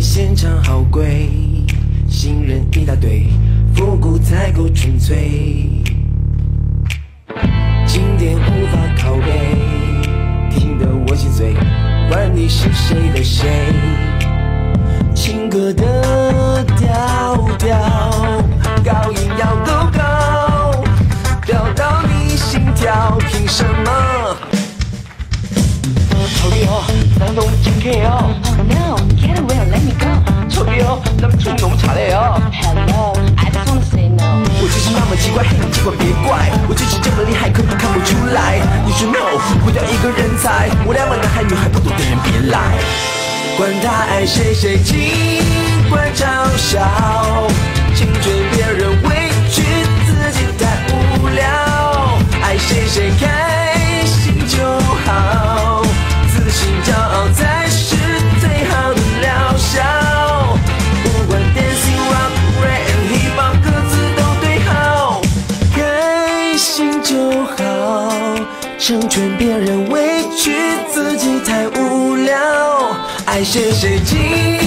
现场好贵，新人一大堆，复古太过纯粹，经典无法拷贝，听得我心碎，管你是谁的谁，情歌的调调，高音要够高，飙到你心跳，凭什么？好厉害，咱都今天。么奇怪，嘿，你尽管别怪，我就是这么厉害，可你看不出来。你说 no，毁掉一个人才，我两万男孩女孩不懂的人别来。管他爱谁谁，尽管嘲笑，成全别人，委屈自己太无聊，爱谁谁。